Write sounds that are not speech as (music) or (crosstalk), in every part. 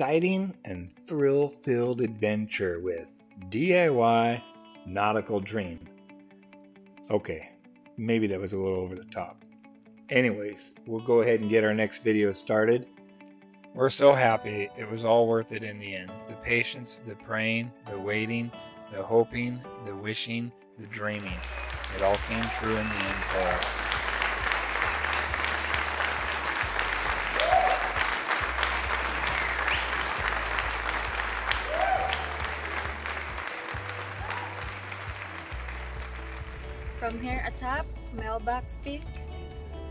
exciting and thrill filled adventure with DIY Nautical Dream. Okay, maybe that was a little over the top. Anyways, we'll go ahead and get our next video started. We're so happy it was all worth it in the end. The patience, the praying, the waiting, the hoping, the wishing, the dreaming. It all came true in the end for us. From here atop Mailbox Peak,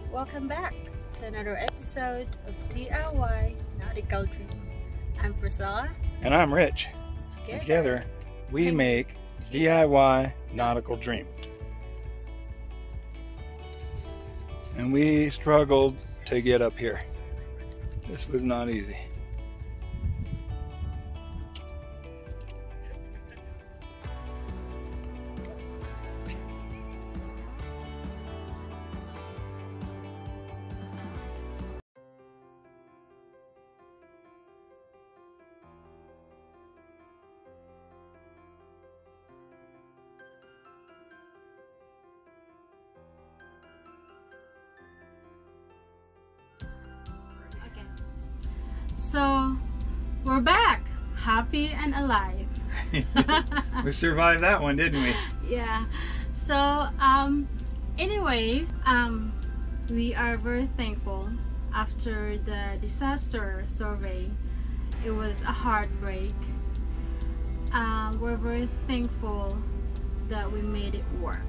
welcome back to another episode of DIY Nautical Dream. I'm Priscilla. And I'm Rich. Together, Together, we Hey. make DIY Nautical Dream. And we struggled to get up here. This was not easy. We're back, happy and alive. (laughs) we survived that one, didn't we? yeah. So, um, anyways, um, we are very thankful after the disaster survey. It was a heartbreak. Um, we're very thankful that we made it work.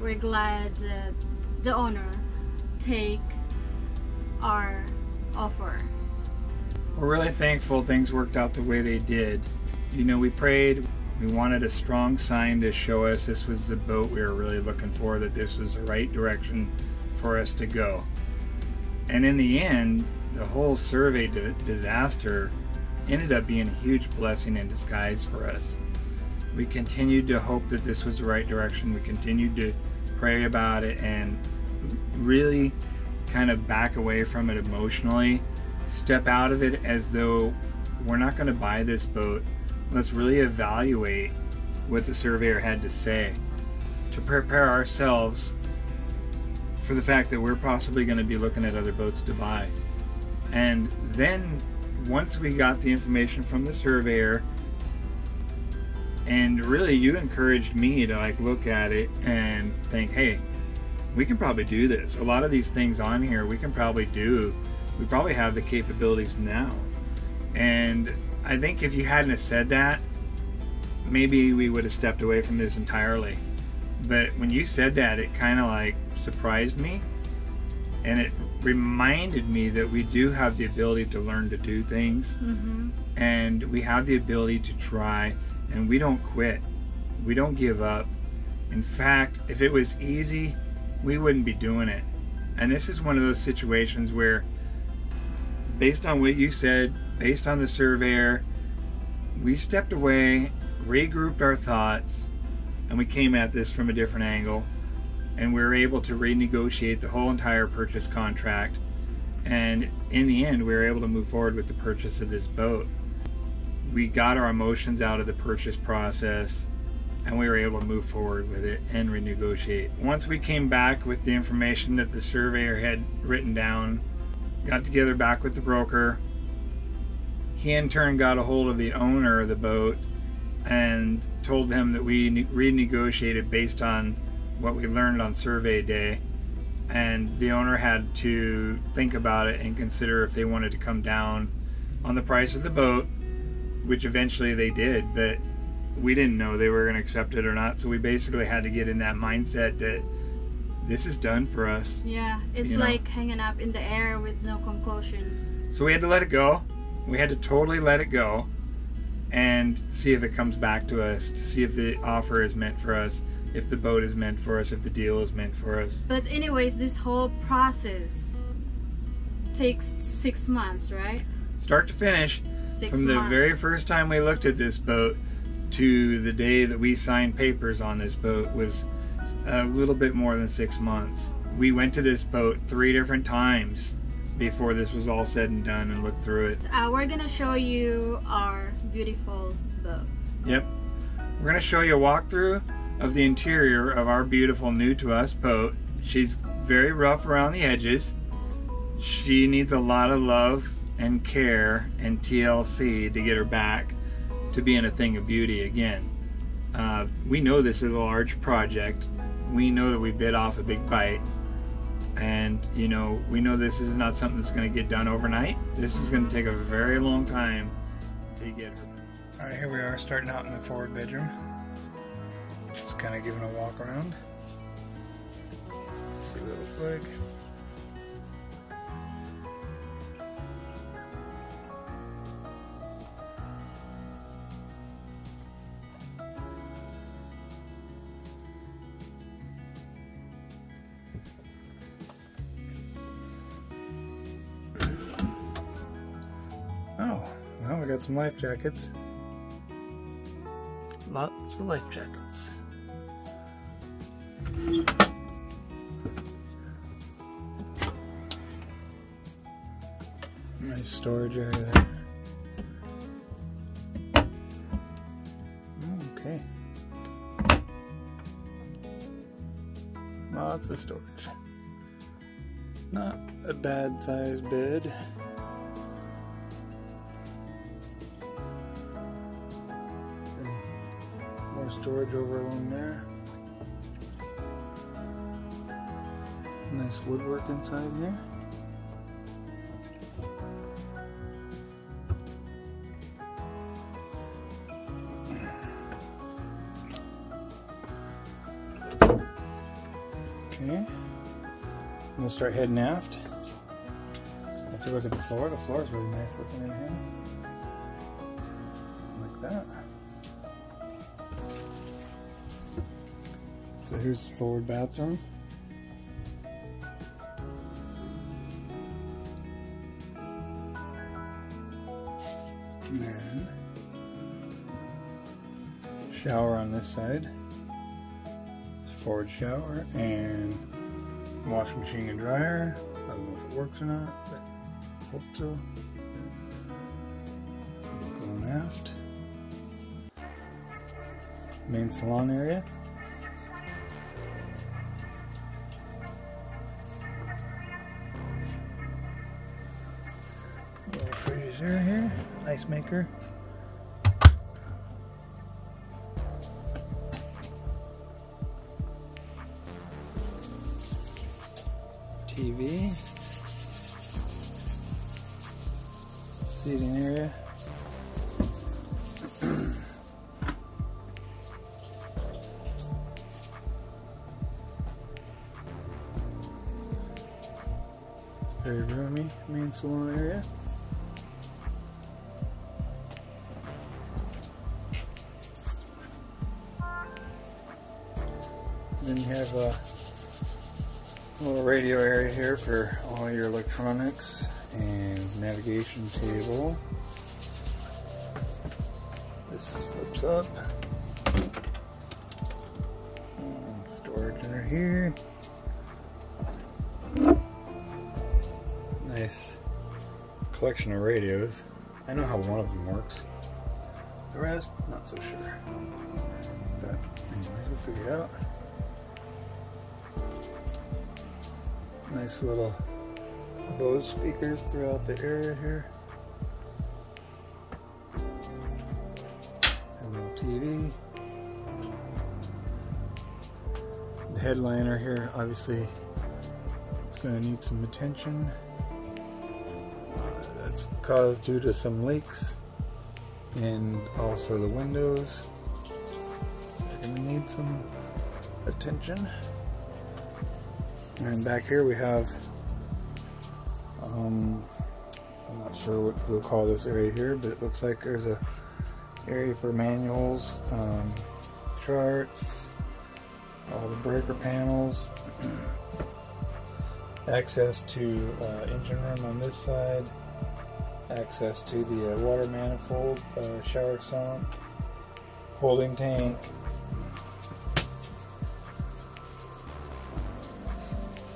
We're glad the owner take our offer. We're really thankful things worked out the way they did. You know, we prayed, we wanted a strong sign to show us this was the boat we were really looking for, that this was the right direction for us to go. And in the end, the whole survey disaster ended up being a huge blessing in disguise for us. We continued to hope that this was the right direction. We continued to pray about it and really kind of back away from it emotionally, step out of it as though we're not going to buy this boat. Let's really evaluate what the surveyor had to say to prepare ourselves for the fact that we're possibly going to be looking at other boats to buy. And then once we got the information from the surveyor, and really you encouraged me to like look at it and think, hey, we can probably do this. A lot of these things on here we can probably do. We probably have the capabilities now. And I think if you hadn't have said that, maybe we would have stepped away from this entirely. But when you said that, it kind of like surprised me. And it reminded me that we do have the ability to learn to do things Mm-hmm. and we have the ability to try and we don't quit. We don't give up. In fact, if it was easy, we wouldn't be doing it. And this is one of those situations where, based on what you said, based on the surveyor, we stepped away, regrouped our thoughts, and we came at this from a different angle. And we were able to renegotiate the whole entire purchase contract. And in the end, we were able to move forward with the purchase of this boat we got our emotions out of the purchase process and we were able to move forward with it and renegotiate. Once we came back with the information that the surveyor had written down, got together back with the broker, he in turn got a hold of the owner of the boat and told him that we renegotiated based on what we learned on survey day. And the owner had to think about it and consider if they wanted to come down on the price of the boat which eventually they did, but we didn't know they were going to accept it or not. So we basically had to get in that mindset that this is done for us. Yeah, it's You know? like hanging up in the air with no conclusion. So we had to let it go. We had to totally let it go and see if it comes back to us, to see if the offer is meant for us, if the boat is meant for us, if the deal is meant for us. But anyways, this whole process takes six months, right? Start to finish, Six from the very first time we looked at this boat to the day that we signed papers on this boat was a little bit more than six months. We went to this boat three different times before this was all said and done and looked through it. Uh, we're gonna show you our beautiful boat. Yep. We're going to show you a walkthrough of the interior of our beautiful new to us boat. She's very rough around the edges. She needs a lot of love and care and TLC to get her back to being a thing of beauty again. Uh, we know this is a large project. We know that we bit off a big bite. And, you know, we know this is not something that's going to get done overnight. This is going to take a very long time to get her. All right, here we are starting out in the forward bedroom. Just kind of giving a walk around. See what it looks like. Got some life jackets. Lots of life jackets. Nice storage area there. Okay. Lots of storage. Not a bad size bed. Storage over along there. Nice woodwork inside here. Okay. I'm gonna start heading aft. If you look at the floor, the floor is really nice looking in here. Here's the forward bathroom. Then shower on this side. Forward shower and washing machine and dryer. I don't know if it works or not, but hope so. Going aft. Main salon area. Ice maker. TV. Seating area. Very roomy main salon area. Then you have a little radio area here for all your electronics and navigation table. This flips up. And storage under here. Nice collection of radios. I know how one of them works. The rest, not so sure. But anyways, we'll figure it out. Nice little Bose speakers throughout the area here. And little TV. The headliner here obviously is going to need some attention. Uh, that's caused due to some leaks and also the windows. They're going to need some attention. And back here we have, um, I'm not sure what we'll call this area here, but it looks like there's a area for manuals, um, charts, all the breaker panels, (clears throat) access to uh, engine room on this side, access to the uh, water manifold, uh, shower sump, holding tank,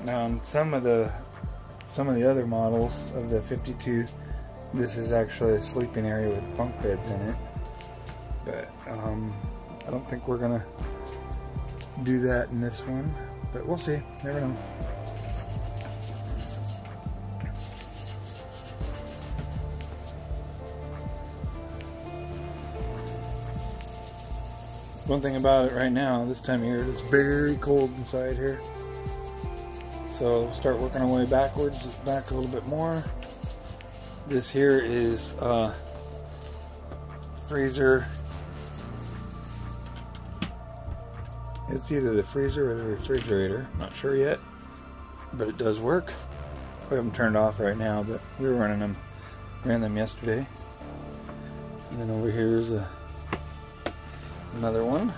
Now, on some of the some of the other models of the 52, this is actually a sleeping area with bunk beds in it. But um, I don't think we're gonna do that in this one, but we'll see. Never know. One thing about it right now, this time of year, it's very cold inside here. So start working our way backwards, back a little bit more. This here is uh, freezer. It's either the freezer or the refrigerator. Not sure yet, but it does work. We have them turned off right now, but we were running them, ran them yesterday. And then over here is a another one.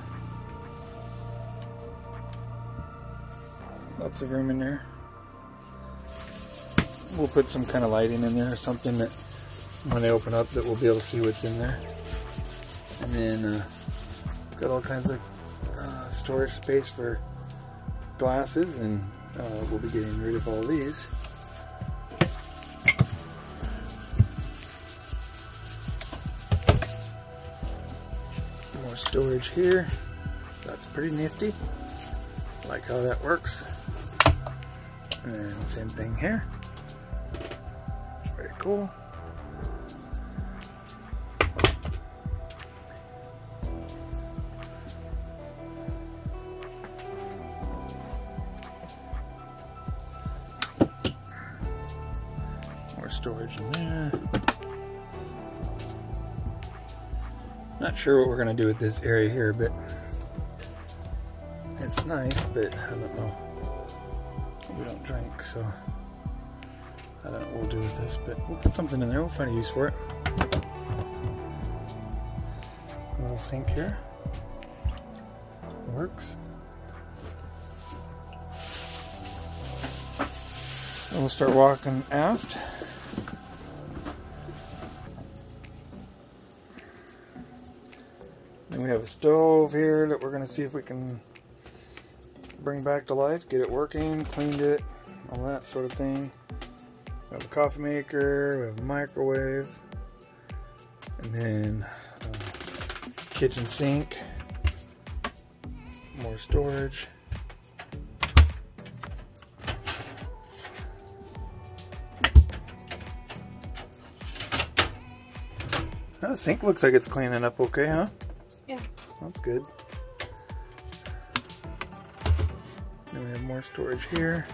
Lots of room in there. We'll put some kind of lighting in there or something that when they open up that we'll be able to see what's in there. And then uh, got all kinds of uh, storage space for glasses and uh, we'll be getting rid of all these. More storage here. That's pretty nifty. Like how that works. And same thing here. Very cool. More storage in there. Not sure what we're gonna do with this area here, but it's nice, but I don't know. We don't drink, so I don't know what we'll do with this, but we'll put something in there. We'll find a use for it. A little sink here. Works. And we'll start walking aft. Then we have a stove here that we're going to see if we can bring back to life, get it working, cleaned it, all that sort of thing. We have a coffee maker, we have a microwave, and then uh, kitchen sink, more storage. That sink looks like it's cleaning up okay, huh? Yeah. That's good. Have more storage here.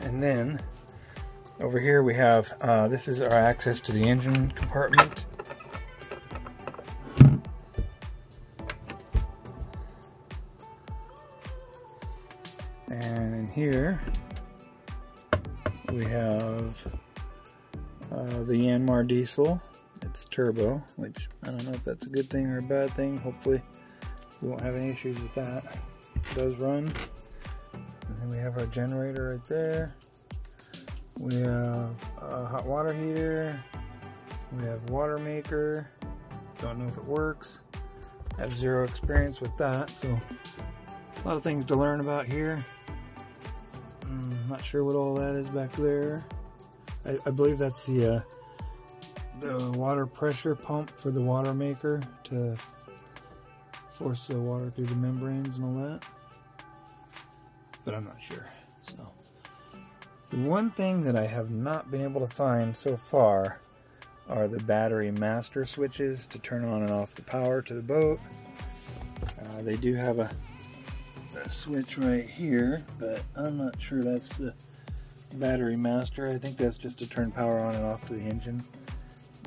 And then over here we have, uh, this is our access to the engine compartment. And here we have uh, the Yanmar diesel. It's turbo, which I don't know if that's a good thing or a bad thing. Hopefully we won't have any issues with that. Does run. And then we have our generator right there. We have a hot water heater. We have water maker. Don't know if it works. I have zero experience with that, so a lot of things to learn about here. Mm, not sure what all that is back there. I, I believe that's the uh, the water pressure pump for the water maker to force the water through the membranes and all that. But I'm not sure. So the one thing that I have not been able to find so far are the battery master switches to turn on and off the power to the boat. Uh, they do have a, a switch right here, but I'm not sure that's the battery master. I think that's just to turn power on and off to the engine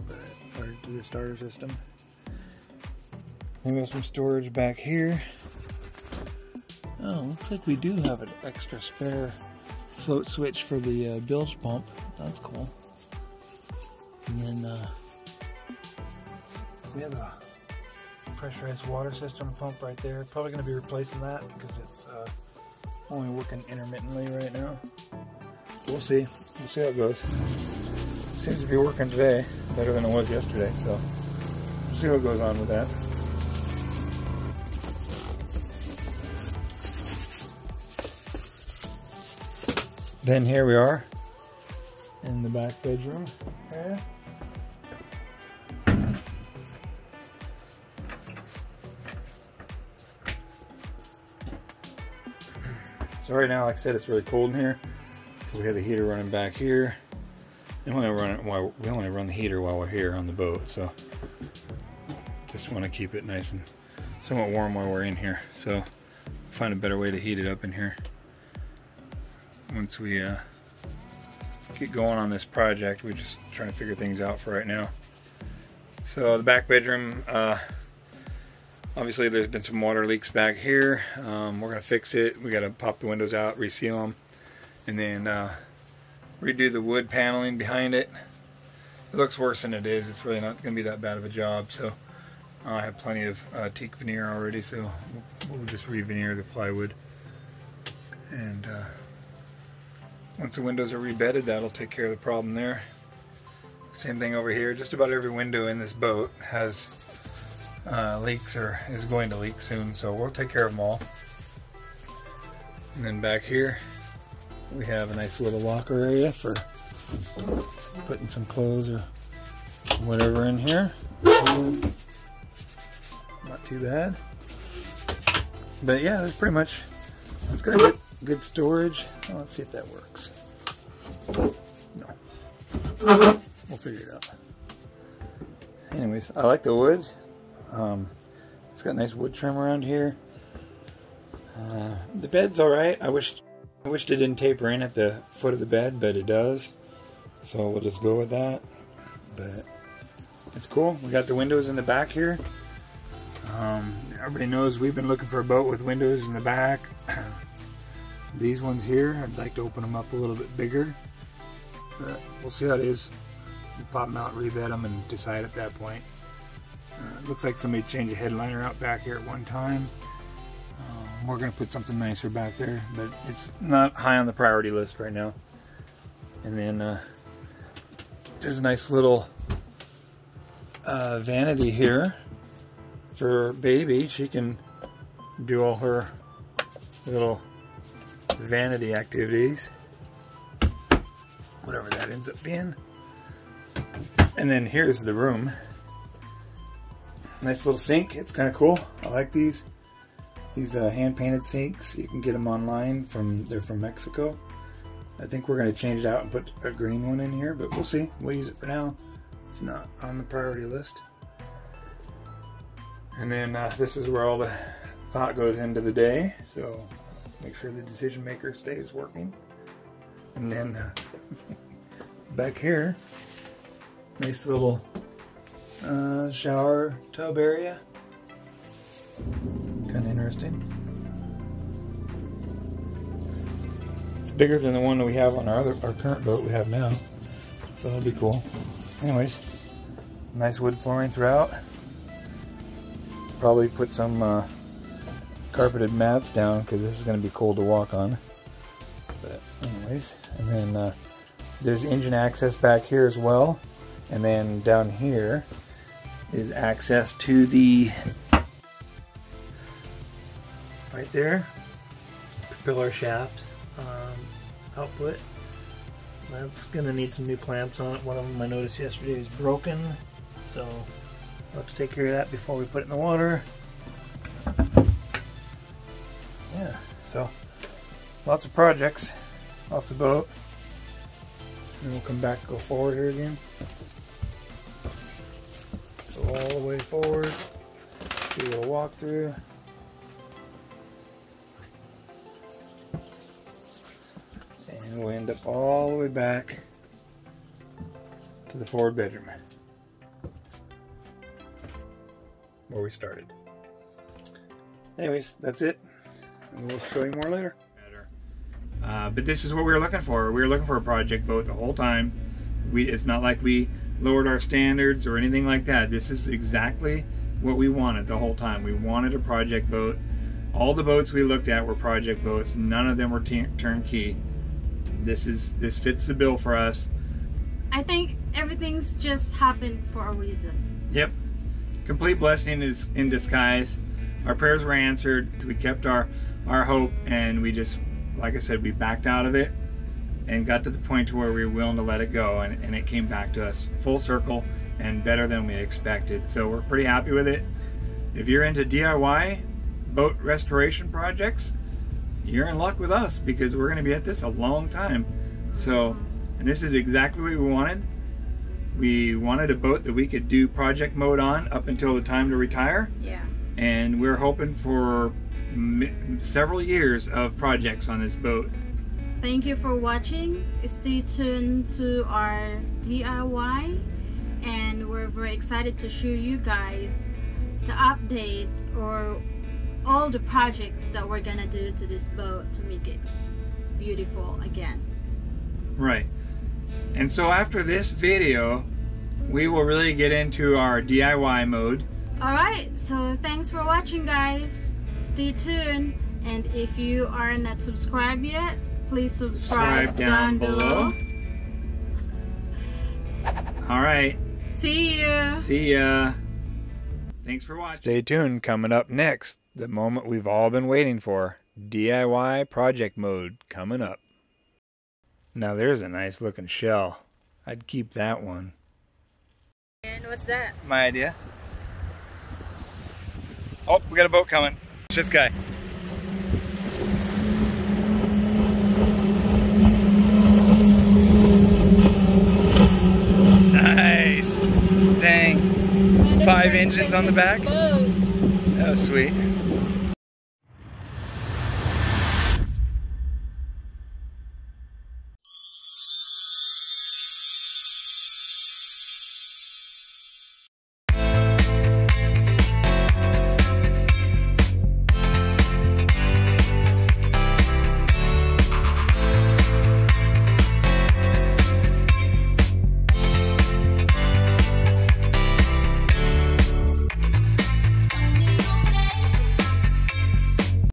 but, or to the starter system. We have some storage back here. Oh, looks like we do have an extra spare float switch for the uh, bilge pump. That's cool. And then uh, we have a pressurized water system pump right there. Probably going to be replacing that because it's uh, only working intermittently right now. We'll see. We'll see how it goes. Seems to be working today better than it was yesterday, so we'll see what goes on with that. Then here we are in the back bedroom. So right now, like I said, it's really cold in here. So we have the heater running back here. And we only run it while we only run the heater while we're here on the boat. So just want to keep it nice and somewhat warm while we're in here. So find a better way to heat it up in here once we uh, get going on this project. We're just trying to figure things out for right now. So the back bedroom, uh, obviously there's been some water leaks back here. Um, we're gonna fix it. We gotta pop the windows out, reseal them, and then uh, redo the wood paneling behind it. It looks worse than it is. It's really not gonna be that bad of a job. So uh, I have plenty of uh, teak veneer already, so we'll, we'll just re-veneer the plywood. And uh, once the windows are rebedded, that'll take care of the problem there. Same thing over here. Just about every window in this boat has uh, leaks or is going to leak soon, so we'll take care of them all. And then back here, we have a nice little locker area for putting some clothes or whatever in here. Not too bad. But yeah, that's pretty much, it's good, good storage. Oh, let's see if that works. No. We'll figure it out. Anyways, I like the wood. Um, it's got nice wood trim around here. Uh, the bed's all right. I wish I wished it didn't taper in at the foot of the bed, but it does. So we'll just go with that. But it's cool. We got the windows in the back here. Um, everybody knows we've been looking for a boat with windows in the back. (clears throat) These ones here, I'd like to open them up a little bit bigger. But we'll see how it is. We'll pop them out, rebed them, and decide at that point. Uh, looks like somebody changed a headliner out back here at one time. Um, we're going to put something nicer back there, but it's not high on the priority list right now. And then uh, there's a nice little uh, vanity here for baby. She can do all her little vanity activities, whatever that ends up being. And then here's the room. Nice little sink. It's kind of cool. I like these. These uh, hand painted sinks. You can get them online from they're from Mexico. I think we're going to change it out and put a green one in here, but we'll see. We'll use it for now. It's not on the priority list. And then uh, this is where all the thought goes into the day. So make sure the decision maker stays working. And then uh, (laughs) back here, nice little uh, shower tub area. Kind of interesting. It's bigger than the one that we have on our other our current boat we have now, so that'll be cool. Anyways, nice wood flooring throughout. Probably put some uh, carpeted mats down because this is going to be cold to walk on. But anyways, and then uh, there's engine access back here as well, and then down here is access to the right there propeller shaft um, output. That's gonna need some new clamps on it. One of them I noticed yesterday is broken, so I'll have to take care of that before we put it in the water. So lots of projects, lots of boat. And we'll come back, go forward here again. Go all the way forward. Do a little walkthrough. And we'll end up all the way back to the forward bedroom where we started. Anyways, that's it. And we'll show you more later. Uh, but this is what we were looking for. We were looking for a project boat the whole time. We it's not like we lowered our standards or anything like that. This is exactly what we wanted the whole time. We wanted a project boat. All the boats we looked at were project boats. None of them were turnkey. This is this fits the bill for us. I think everything's just happened for a reason. Yep. Complete blessing is in disguise. Our prayers were answered. We kept our our hope and we just like I said, we backed out of it. and got to the point to where we were willing to let it go and, and it came back to us full circle and better than we expected. So we're pretty happy with it. If you're into DIY boat restoration projects, you're in luck with us because we're going to be at this a long time. So, and this is exactly what we wanted. We wanted a boat that we could do project mode on up until the time to retire. Yeah. And we're hoping for several years of projects on this boat. Thank you for watching. Stay tuned to our DIY and we're very excited to show you guys the update or all the projects that we're gonna do to this boat to make it beautiful again. Right. And so after this video, we will really get into our DIY mode. Alright, so thanks for watching guys. Stay tuned and if you are not subscribed yet, please subscribe, Subscribe down below. All right. See you. See ya. Thanks for watching. Stay tuned. Coming up next, the moment we've all been waiting for DIY project mode coming up. Now there's a nice looking shell. I'd keep that one. And what's that? My idea. Oh, we got a boat coming. This guy. Nice. Dang. Five engines on the back. That was sweet.